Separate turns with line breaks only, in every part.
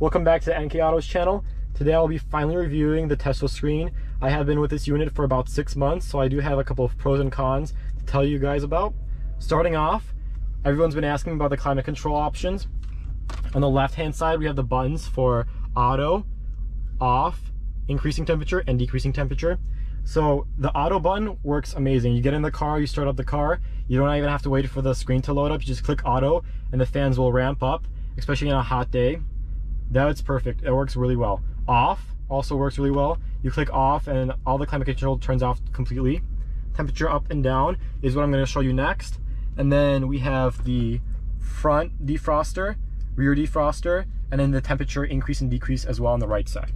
Welcome back to NK Autos channel. Today I'll be finally reviewing the Tesla screen. I have been with this unit for about six months, so I do have a couple of pros and cons to tell you guys about. Starting off, everyone's been asking about the climate control options. On the left hand side, we have the buttons for auto, off, increasing temperature, and decreasing temperature. So the auto button works amazing. You get in the car, you start up the car, you don't even have to wait for the screen to load up. You just click auto and the fans will ramp up, especially on a hot day. That's perfect. It works really well. Off also works really well. You click off and all the climate control turns off completely. Temperature up and down is what I'm going to show you next. And then we have the front defroster, rear defroster, and then the temperature increase and decrease as well on the right side.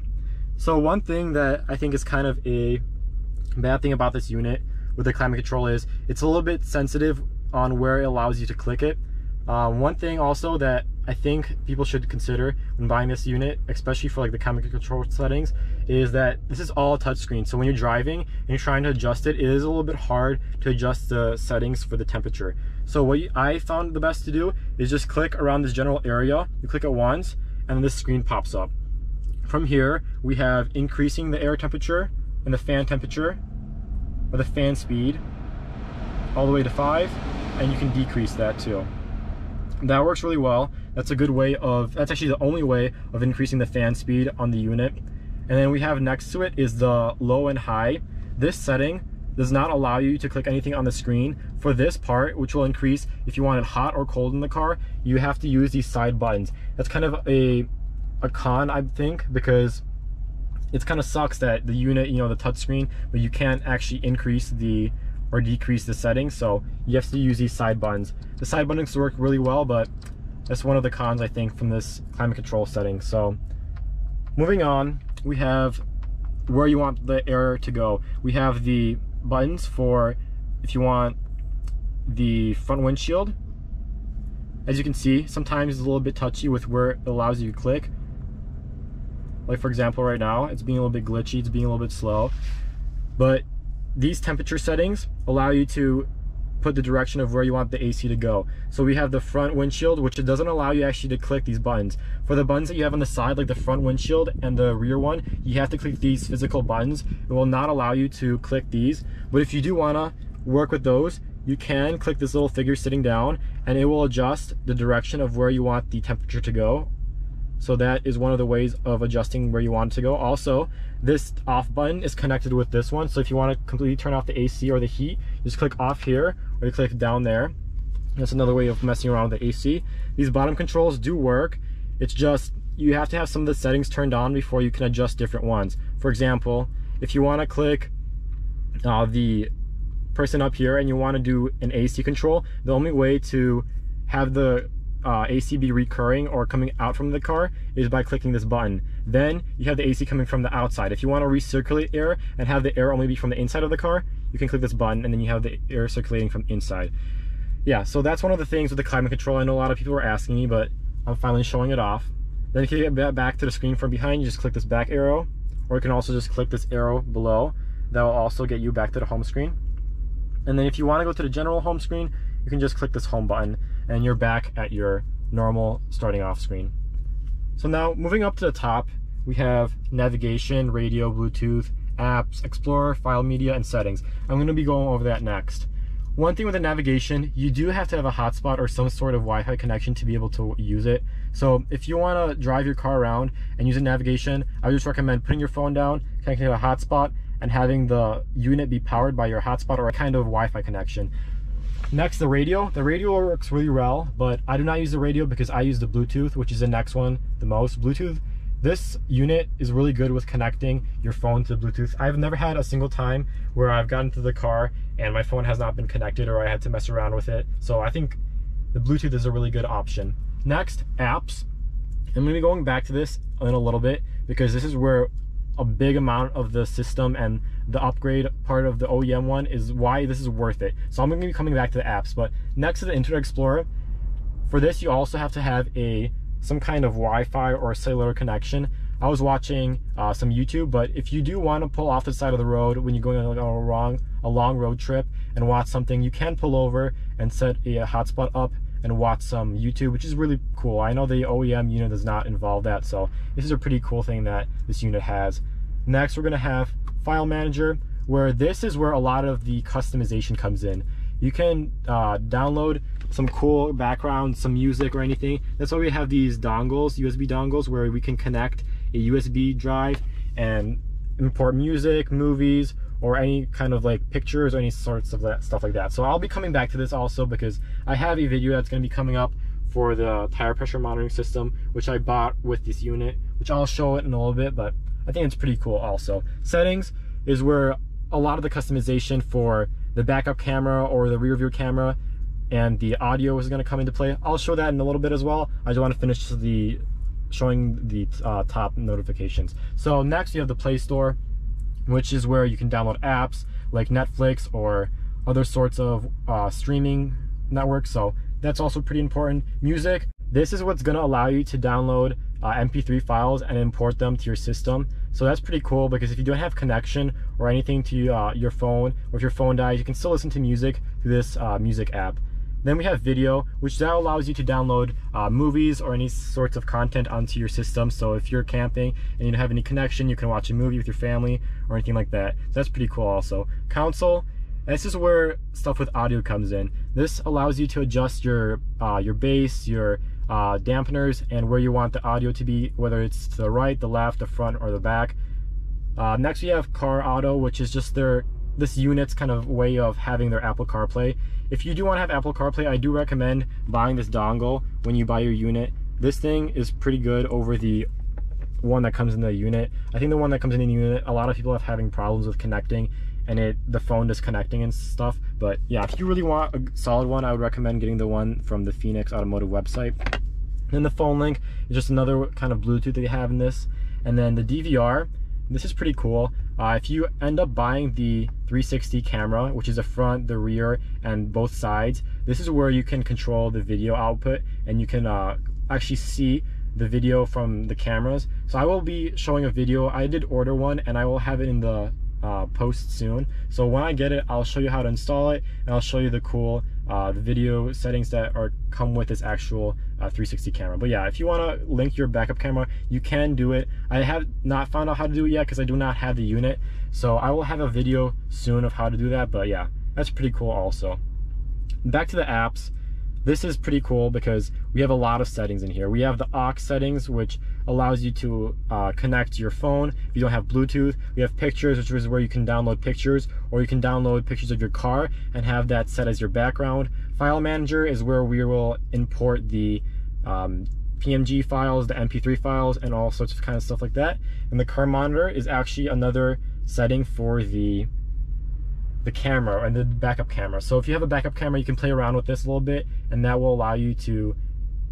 So one thing that I think is kind of a bad thing about this unit with the climate control is it's a little bit sensitive on where it allows you to click it. Uh, one thing also that I think people should consider when buying this unit, especially for like the climate control settings, is that this is all touchscreen. So when you're driving and you're trying to adjust it, it is a little bit hard to adjust the settings for the temperature. So what I found the best to do is just click around this general area. You click it once and this screen pops up. From here, we have increasing the air temperature, and the fan temperature or the fan speed all the way to five and you can decrease that too that works really well that's a good way of that's actually the only way of increasing the fan speed on the unit and then we have next to it is the low and high this setting does not allow you to click anything on the screen for this part which will increase if you want it hot or cold in the car you have to use these side buttons that's kind of a a con I think because it kind of sucks that the unit, you know, the touchscreen, but you can't actually increase the or decrease the settings. So you have to use these side buttons. The side buttons work really well, but that's one of the cons I think from this climate control setting. So moving on, we have where you want the air to go. We have the buttons for if you want the front windshield. As you can see, sometimes it's a little bit touchy with where it allows you to click. Like for example, right now, it's being a little bit glitchy, it's being a little bit slow. But these temperature settings allow you to put the direction of where you want the AC to go. So we have the front windshield, which it doesn't allow you actually to click these buttons. For the buttons that you have on the side, like the front windshield and the rear one, you have to click these physical buttons. It will not allow you to click these. But if you do wanna work with those, you can click this little figure sitting down and it will adjust the direction of where you want the temperature to go so that is one of the ways of adjusting where you want it to go. Also, this off button is connected with this one. So if you want to completely turn off the AC or the heat, just click off here or click down there. That's another way of messing around with the AC. These bottom controls do work. It's just, you have to have some of the settings turned on before you can adjust different ones. For example, if you want to click uh, the person up here and you want to do an AC control, the only way to have the uh, AC be recurring or coming out from the car is by clicking this button. Then you have the AC coming from the outside. If you want to recirculate air and have the air only be from the inside of the car, you can click this button and then you have the air circulating from inside. Yeah, so that's one of the things with the climate control. I know a lot of people were asking me, but I'm finally showing it off. Then if you get back to the screen from behind, you just click this back arrow, or you can also just click this arrow below. That will also get you back to the home screen. And then if you want to go to the general home screen, you can just click this home button and you're back at your normal starting off screen. So now moving up to the top, we have navigation, radio, Bluetooth, apps, Explorer, file media, and settings. I'm going to be going over that next. One thing with the navigation, you do have to have a hotspot or some sort of Wi-Fi connection to be able to use it. So if you want to drive your car around and use a navigation, I would just recommend putting your phone down, connecting to a hotspot, and having the unit be powered by your hotspot or a kind of Wi-Fi connection. Next, the radio. The radio works really well, but I do not use the radio because I use the Bluetooth, which is the next one the most. Bluetooth, this unit is really good with connecting your phone to Bluetooth. I've never had a single time where I've gotten to the car and my phone has not been connected or I had to mess around with it. So I think the Bluetooth is a really good option. Next, apps. I'm to be going back to this in a little bit because this is where a big amount of the system and the upgrade part of the OEM one is why this is worth it. So I'm going to be coming back to the apps, but next to the Internet Explorer, for this you also have to have a some kind of Wi-Fi or cellular connection. I was watching uh, some YouTube, but if you do want to pull off the side of the road when you're going on a long, a long road trip and watch something, you can pull over and set a hotspot up and watch some YouTube, which is really cool. I know the OEM unit does not involve that, so this is a pretty cool thing that this unit has. Next, we're gonna have File Manager, where this is where a lot of the customization comes in. You can uh, download some cool background, some music or anything. That's why we have these dongles, USB dongles, where we can connect a USB drive and import music, movies, or any kind of like pictures or any sorts of that stuff like that. So I'll be coming back to this also because I have a video that's going to be coming up for the tire pressure monitoring system, which I bought with this unit, which I'll show it in a little bit, but I think it's pretty cool also. Settings is where a lot of the customization for the backup camera or the rear view camera and the audio is going to come into play. I'll show that in a little bit as well. I just want to finish the showing the uh, top notifications. So next you have the Play Store, which is where you can download apps like Netflix or other sorts of uh, streaming networks. So that's also pretty important. Music, this is what's gonna allow you to download uh, MP3 files and import them to your system. So that's pretty cool because if you don't have connection or anything to uh, your phone, or if your phone dies, you can still listen to music through this uh, music app. Then we have video, which now allows you to download uh, movies or any sorts of content onto your system. So if you're camping and you don't have any connection, you can watch a movie with your family or anything like that. So that's pretty cool also. Console, this is where stuff with audio comes in. This allows you to adjust your uh, your bass, your uh, dampeners, and where you want the audio to be, whether it's to the right, the left, the front, or the back. Uh, next we have Car Auto, which is just their this unit's kind of way of having their Apple CarPlay. If you do want to have Apple CarPlay, I do recommend buying this dongle when you buy your unit. This thing is pretty good over the one that comes in the unit. I think the one that comes in the unit, a lot of people have having problems with connecting and it the phone disconnecting and stuff. But yeah, if you really want a solid one, I would recommend getting the one from the Phoenix Automotive website. Then the phone link is just another kind of Bluetooth that you have in this. And then the DVR, this is pretty cool. Uh, if you end up buying the 360 camera, which is the front, the rear, and both sides, this is where you can control the video output and you can uh, actually see the video from the cameras. So I will be showing a video. I did order one and I will have it in the uh, post soon. So when I get it, I'll show you how to install it and I'll show you the cool uh, the video settings that are come with this actual uh, 360 camera. But yeah, if you want to link your backup camera, you can do it. I have not found out how to do it yet because I do not have the unit. So I will have a video soon of how to do that. But yeah, that's pretty cool also. Back to the apps. This is pretty cool because we have a lot of settings in here. We have the aux settings, which allows you to uh, connect your phone if you don't have Bluetooth. We have pictures, which is where you can download pictures, or you can download pictures of your car and have that set as your background. File Manager is where we will import the um, files, the MP3 files, and all sorts of kind of stuff like that. And the car monitor is actually another setting for the the camera and the backup camera. So if you have a backup camera, you can play around with this a little bit and that will allow you to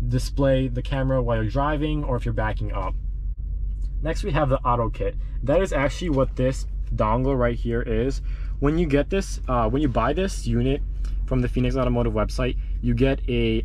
display the camera while you're driving or if you're backing up. Next we have the auto kit. That is actually what this dongle right here is. When you get this, uh, when you buy this unit from the Phoenix Automotive website, you get a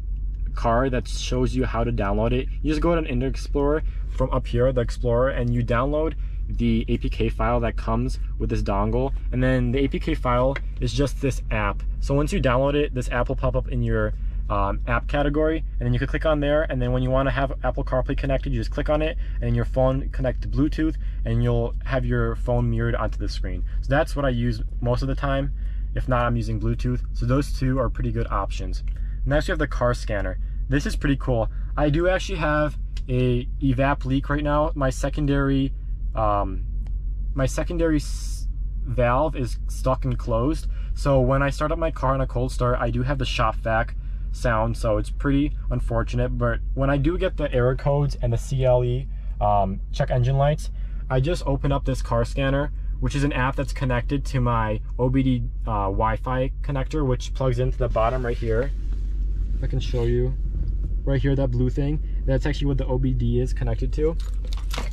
card that shows you how to download it. You just go to an Internet Explorer from up here, the Explorer, and you download the APK file that comes with this dongle. And then the APK file is just this app. So once you download it, this app will pop up in your um, app category. And then you can click on there. And then when you want to have Apple CarPlay connected you just click on it. And your phone connect to Bluetooth. And you'll have your phone mirrored onto the screen. So that's what I use most of the time. If not I'm using Bluetooth. So those two are pretty good options. Next we have the car scanner. This is pretty cool. I do actually have a evap leak right now. My secondary um, my secondary valve is stuck and closed. So when I start up my car on a cold start, I do have the shop vac sound, so it's pretty unfortunate. But when I do get the error codes and the CLE um, check engine lights, I just open up this car scanner, which is an app that's connected to my OBD uh, Wi-Fi connector, which plugs into the bottom right here. I can show you right here, that blue thing. That's actually what the OBD is connected to.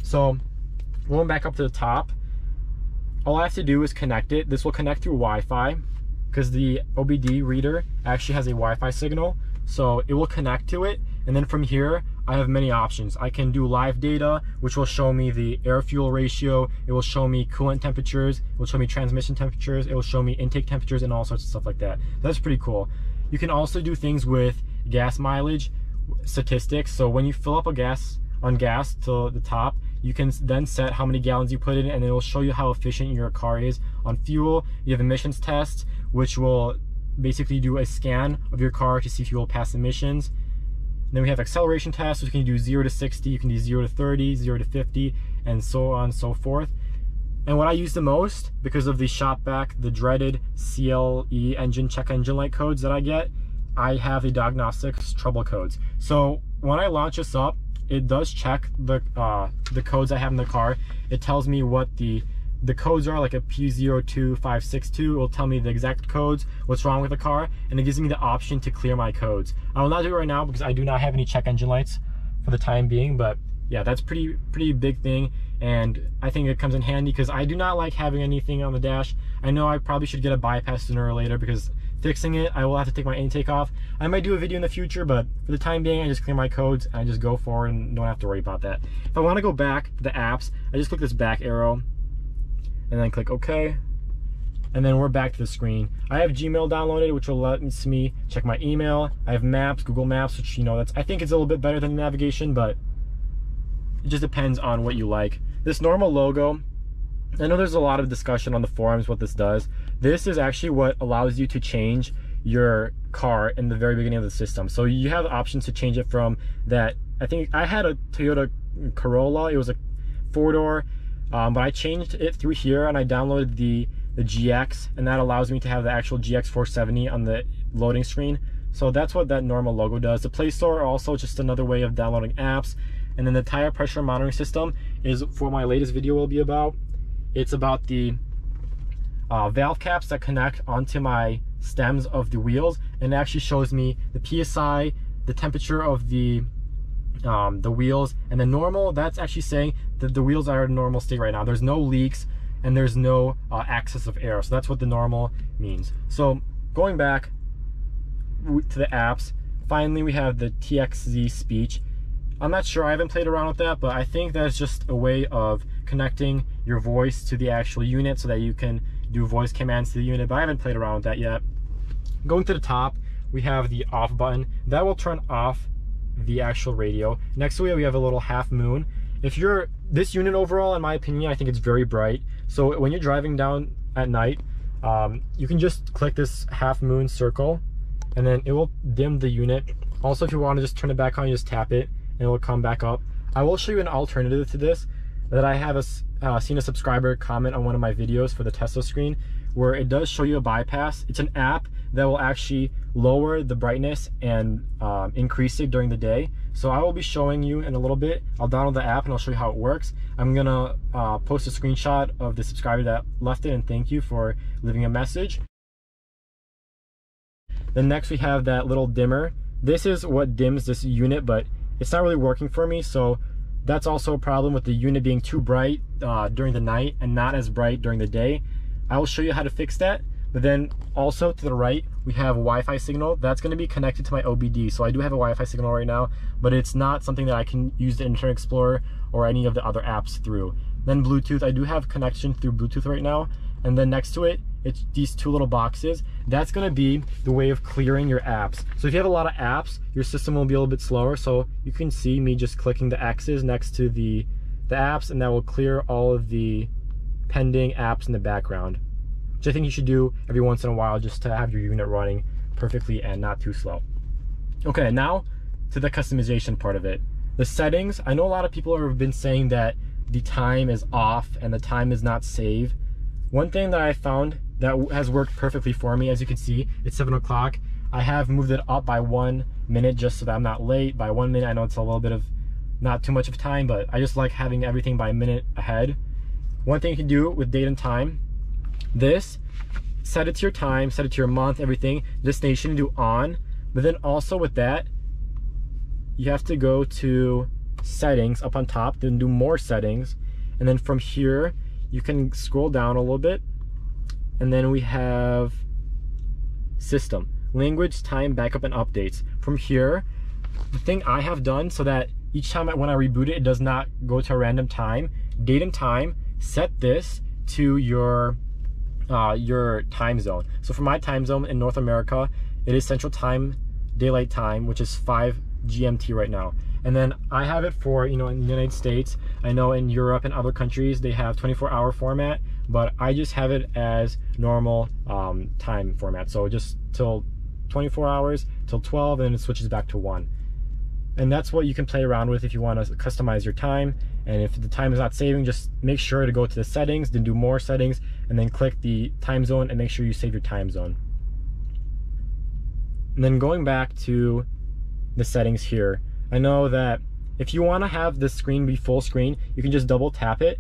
So going back up to the top, all I have to do is connect it. This will connect through Wi-Fi because the OBD reader actually has a Wi-Fi signal. So it will connect to it. And then from here, I have many options. I can do live data, which will show me the air fuel ratio. It will show me coolant temperatures. It will show me transmission temperatures. It will show me intake temperatures and all sorts of stuff like that. That's pretty cool. You can also do things with gas mileage statistics. So when you fill up a gas on gas to the top, you can then set how many gallons you put in and it will show you how efficient your car is on fuel. You have emissions tests, which will basically do a scan of your car to see if you will pass emissions. Then we have acceleration tests, which can do 0 to 60, you can do 0 to 30, 0 to 50, and so on and so forth. And what I use the most, because of the shop vac, the dreaded CLE engine check engine light codes that I get, I have the diagnostics trouble codes. So when I launch this up, it does check the uh, the codes I have in the car. It tells me what the the codes are like a P02562 it will tell me the exact codes, what's wrong with the car, and it gives me the option to clear my codes. I will not do it right now because I do not have any check engine lights for the time being, but yeah, that's pretty pretty big thing, and I think it comes in handy because I do not like having anything on the dash. I know I probably should get a bypass sooner or later because fixing it, I will have to take my intake off. I might do a video in the future, but for the time being, I just clear my codes and I just go forward and don't have to worry about that. If I want to go back to the apps, I just click this back arrow and then click OK. And then we're back to the screen. I have Gmail downloaded, which will let me check my email. I have Maps, Google Maps, which, you know, that's I think it's a little bit better than navigation, but it just depends on what you like. This normal logo, I know there's a lot of discussion on the forums what this does. This is actually what allows you to change your car in the very beginning of the system. So you have options to change it from that. I think I had a Toyota Corolla. It was a four door, um, but I changed it through here and I downloaded the the GX, and that allows me to have the actual GX 470 on the loading screen. So that's what that normal logo does. The Play Store also just another way of downloading apps. And then the tire pressure monitoring system is for my latest video will be about. It's about the uh, valve caps that connect onto my stems of the wheels and it actually shows me the PSI, the temperature of the um, the wheels and the normal that's actually saying that the wheels are in normal state right now. There's no leaks and there's no uh, access of air. So that's what the normal means. So going back to the apps, finally we have the TXZ speech I'm not sure, I haven't played around with that, but I think that's just a way of connecting your voice to the actual unit so that you can do voice commands to the unit, but I haven't played around with that yet. Going to the top, we have the off button. That will turn off the actual radio. Next to it, we have a little half moon. If you're, this unit overall, in my opinion, I think it's very bright. So when you're driving down at night, um, you can just click this half moon circle and then it will dim the unit. Also, if you want to just turn it back on, you just tap it and it will come back up. I will show you an alternative to this that I have a, uh, seen a subscriber comment on one of my videos for the Tesla screen where it does show you a bypass. It's an app that will actually lower the brightness and um, increase it during the day. So I will be showing you in a little bit. I'll download the app and I'll show you how it works. I'm gonna uh, post a screenshot of the subscriber that left it and thank you for leaving a message. Then next we have that little dimmer. This is what dims this unit, but it's not really working for me. So that's also a problem with the unit being too bright uh, during the night and not as bright during the day. I will show you how to fix that. But then also to the right, we have Wi-Fi signal. That's gonna be connected to my OBD. So I do have a Wi-Fi signal right now, but it's not something that I can use the Internet Explorer or any of the other apps through. Then Bluetooth, I do have connection through Bluetooth right now. And then next to it, it's these two little boxes. That's gonna be the way of clearing your apps. So if you have a lot of apps, your system will be a little bit slower. So you can see me just clicking the X's next to the, the apps and that will clear all of the pending apps in the background. Which I think you should do every once in a while just to have your unit running perfectly and not too slow. Okay, now to the customization part of it. The settings, I know a lot of people have been saying that the time is off and the time is not saved. One thing that I found that has worked perfectly for me. As you can see, it's seven o'clock. I have moved it up by one minute just so that I'm not late. By one minute, I know it's a little bit of not too much of time, but I just like having everything by a minute ahead. One thing you can do with date and time, this, set it to your time, set it to your month, everything. Destination, do on. But then also with that, you have to go to settings up on top, then do more settings. And then from here, you can scroll down a little bit and then we have system, language, time, backup, and updates. From here, the thing I have done so that each time when I reboot it, it does not go to a random time, date and time, set this to your uh, your time zone. So for my time zone in North America, it is Central Time daylight time, which is 5 GMT right now. And then I have it for, you know, in the United States. I know in Europe and other countries they have 24 hour format, but I just have it as normal um, time format. So just till 24 hours, till 12, and then it switches back to 1. And that's what you can play around with if you want to customize your time. And if the time is not saving, just make sure to go to the settings, then do more settings, and then click the time zone and make sure you save your time zone. And then going back to the settings here, I know that if you want to have the screen be full screen, you can just double tap it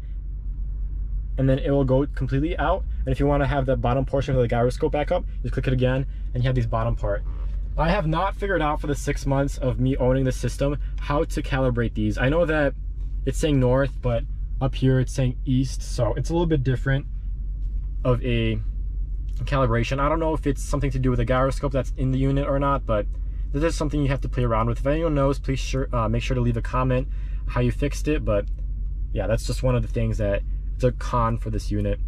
and then it will go completely out. And if you want to have the bottom portion of the gyroscope back up, just click it again and you have this bottom part. I have not figured out for the six months of me owning the system how to calibrate these. I know that it's saying north, but up here it's saying east, so it's a little bit different of a calibration. I don't know if it's something to do with the gyroscope that's in the unit or not, but this is something you have to play around with. If anyone knows, please sure, uh, make sure to leave a comment how you fixed it, but yeah, that's just one of the things that it's a con for this unit.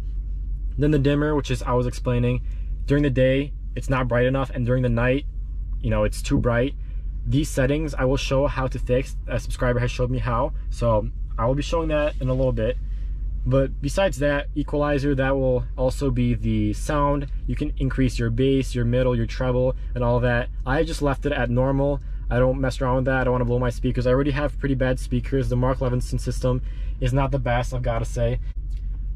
Then the dimmer, which is I was explaining, during the day, it's not bright enough, and during the night, you know, it's too bright. These settings I will show how to fix. A subscriber has showed me how, so I will be showing that in a little bit. But besides that, equalizer, that will also be the sound. You can increase your bass, your middle, your treble, and all that. I just left it at normal. I don't mess around with that. I don't want to blow my speakers. I already have pretty bad speakers. The Mark Levinson system is not the best, I've got to say.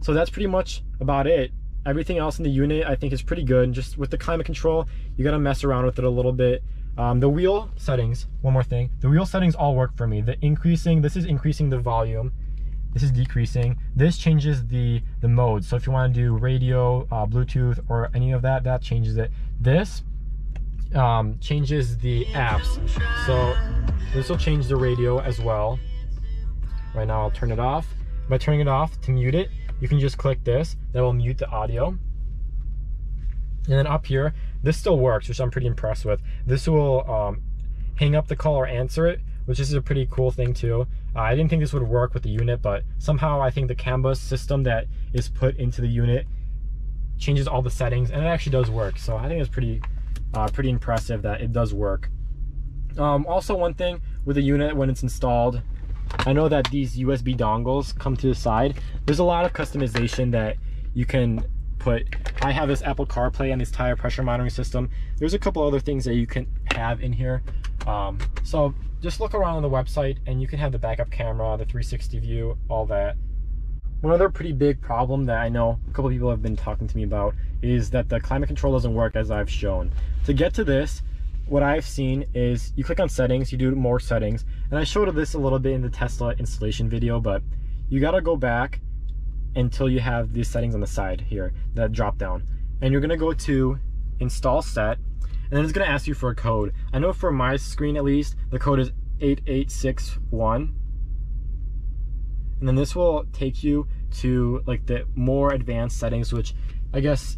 So that's pretty much about it. Everything else in the unit I think is pretty good. Just with the climate control, you gotta mess around with it a little bit. Um, the wheel settings, one more thing. The wheel settings all work for me. The increasing, this is increasing the volume. This is decreasing. This changes the, the mode. So if you wanna do radio, uh, Bluetooth, or any of that, that changes it. This um, changes the apps. So this will change the radio as well. Right now I'll turn it off. By turning it off to mute it, you can just click this. That will mute the audio. And then up here, this still works, which I'm pretty impressed with. This will um, hang up the call or answer it, which is a pretty cool thing too. Uh, I didn't think this would work with the unit, but somehow I think the CAN bus system that is put into the unit changes all the settings, and it actually does work. So I think it's pretty, uh, pretty impressive that it does work. Um, also, one thing with the unit when it's installed, I know that these USB dongles come to the side. There's a lot of customization that you can put. I have this Apple CarPlay and this tire pressure monitoring system. There's a couple other things that you can have in here. Um, so just look around on the website and you can have the backup camera, the 360 view, all that. One other pretty big problem that I know a couple people have been talking to me about is that the climate control doesn't work as I've shown. To get to this, what I've seen is you click on settings, you do more settings, and I showed this a little bit in the Tesla installation video, but you gotta go back until you have these settings on the side here, that drop down. And you're gonna go to install set, and then it's gonna ask you for a code. I know for my screen at least, the code is 8861. And then this will take you to like the more advanced settings, which I guess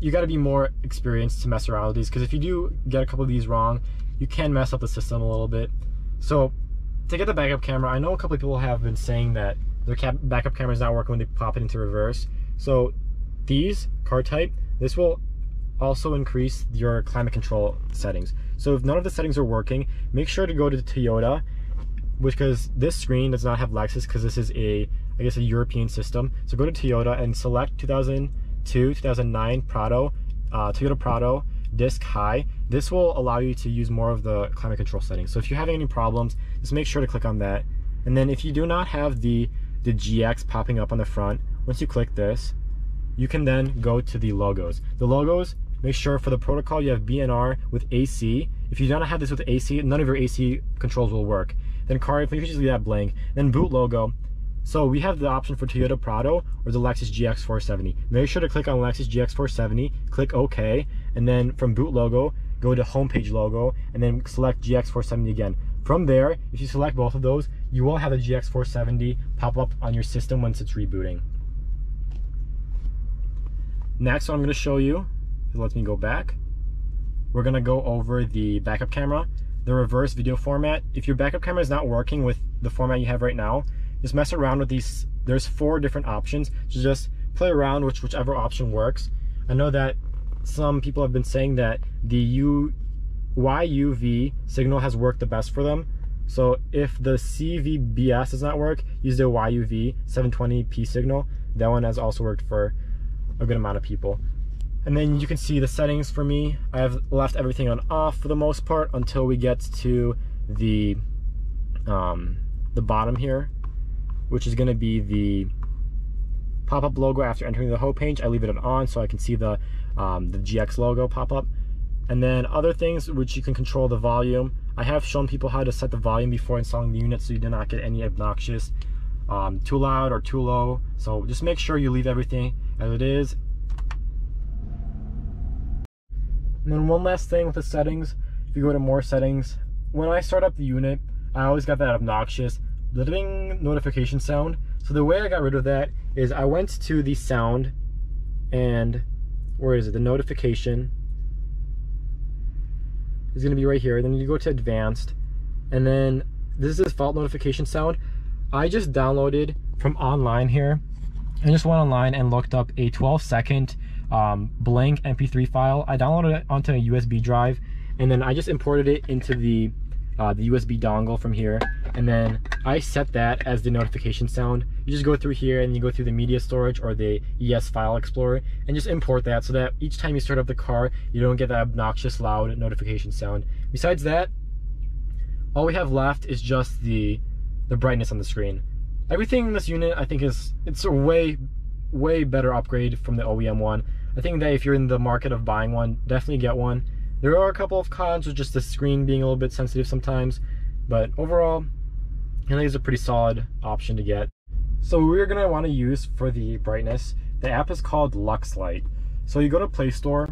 you got to be more experienced to mess around with these because if you do get a couple of these wrong, you can mess up the system a little bit. So to get the backup camera, I know a couple of people have been saying that their backup camera is not working when they pop it into reverse. So these car type, this will also increase your climate control settings. So if none of the settings are working, make sure to go to Toyota, which because this screen does not have Lexus because this is a, I guess, a European system. So go to Toyota and select 2000 2 2009 Prado, uh, Toyota Prado disc high. This will allow you to use more of the climate control settings. So if you're having any problems, just make sure to click on that. And then if you do not have the, the GX popping up on the front, once you click this, you can then go to the logos. The logos, make sure for the protocol you have BNR with AC. If you do not have this with AC, none of your AC controls will work. Then car, if you just leave that blank. Then boot logo, so we have the option for Toyota Prado or the Lexus GX470. Make sure to click on Lexus GX470, click OK, and then from boot logo, go to homepage logo, and then select GX470 again. From there, if you select both of those, you will have the GX470 pop up on your system once it's rebooting. Next, what I'm going to show you, it lets me go back. We're going to go over the backup camera, the reverse video format. If your backup camera is not working with the format you have right now, just mess around with these. There's four different options. So just play around with whichever option works. I know that some people have been saying that the U YUV signal has worked the best for them. So if the CVBS does not work, use the YUV 720p signal. That one has also worked for a good amount of people. And then you can see the settings for me. I have left everything on off for the most part until we get to the um, the bottom here, which is going to be the pop-up logo after entering the home page. I leave it on so I can see the um, the GX logo pop up. And then other things which you can control the volume. I have shown people how to set the volume before installing the unit so you do not get any obnoxious um, too loud or too low. So just make sure you leave everything as it is And then one last thing with the settings, if you go to more settings, when I start up the unit, I always got that obnoxious ding notification sound. So the way I got rid of that is I went to the sound and where is it? The notification is going to be right here. Then you go to advanced and then this is the default notification sound. I just downloaded from online here. I just went online and looked up a 12 second um, blank MP3 file. I downloaded it onto a USB drive and then I just imported it into the uh, the USB dongle from here and then I set that as the notification sound. You just go through here and you go through the media storage or the ES file explorer and just import that so that each time you start up the car you don't get that obnoxious loud notification sound. Besides that, all we have left is just the the brightness on the screen. Everything in this unit I think is it's a way way better upgrade from the OEM one. I think that if you're in the market of buying one, definitely get one. There are a couple of cons with just the screen being a little bit sensitive sometimes, but overall, I think it's a pretty solid option to get. So we're gonna wanna use for the brightness, the app is called Luxlite. So you go to Play Store,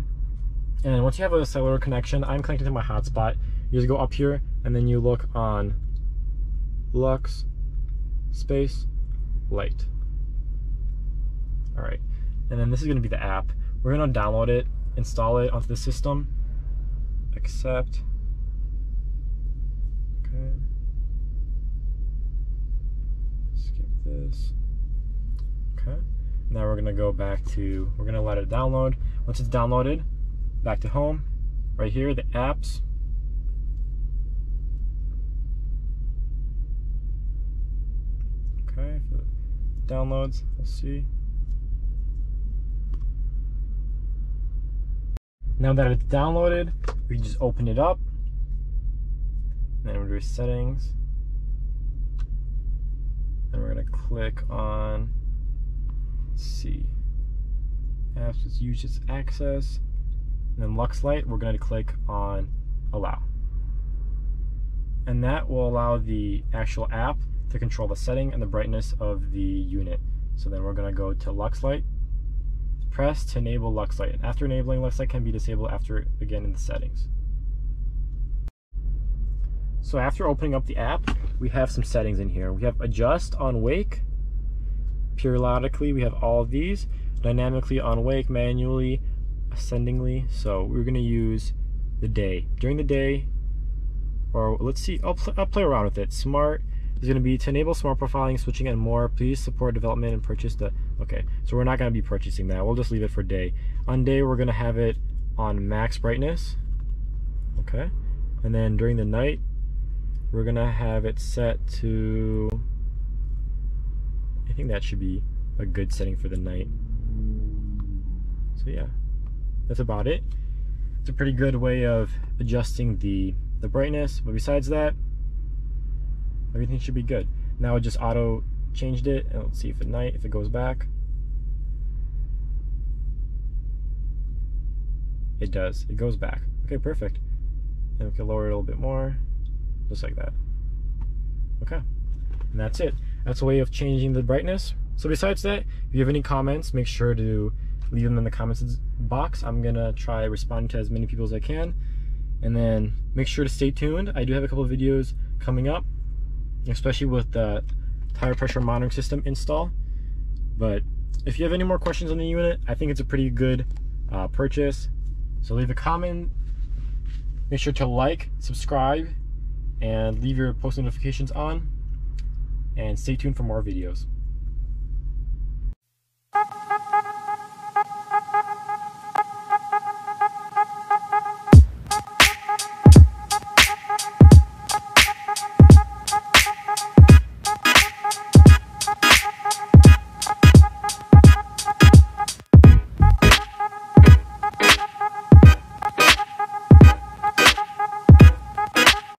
and once you have a cellular connection, I'm connected to my hotspot. You just go up here, and then you look on Lux space light. All right, and then this is gonna be the app. We're gonna download it, install it onto the system, accept. Okay. Skip this. Okay. Now we're gonna go back to, we're gonna let it download. Once it's downloaded, back to home, right here, the apps. Okay, downloads, let's see. Now that it's downloaded, we just open it up. Then we do settings. And we're gonna click on, let's see, apps with users access. And then Luxlite, we're gonna click on allow. And that will allow the actual app to control the setting and the brightness of the unit. So then we're gonna go to Luxlite Press to enable Luxlite. And after enabling, Luxlite can be disabled after again in the settings. So after opening up the app, we have some settings in here. We have adjust on wake. Periodically, we have all of these. Dynamically on wake, manually, ascendingly. So we're gonna use the day. During the day, or let's see, I'll, pl I'll play around with it. Smart is going to be to enable smart profiling, switching, and more. Please support development and purchase the. Okay, so we're not going to be purchasing that. We'll just leave it for day. On day, we're going to have it on max brightness. Okay, and then during the night, we're going to have it set to. I think that should be a good setting for the night. So yeah, that's about it. It's a pretty good way of adjusting the the brightness. But besides that, everything should be good. Now it just auto changed it, and let's see if at night, if it goes back. It does, it goes back. Okay, perfect. And we can lower it a little bit more, just like that. Okay, and that's it. That's a way of changing the brightness. So besides that, if you have any comments, make sure to leave them in the comments box. I'm gonna try responding to as many people as I can. And then make sure to stay tuned. I do have a couple of videos coming up especially with the tire pressure monitoring system install. But if you have any more questions on the unit, I think it's a pretty good uh, purchase. So leave a comment, make sure to like, subscribe, and leave your post notifications on. And stay tuned for more videos.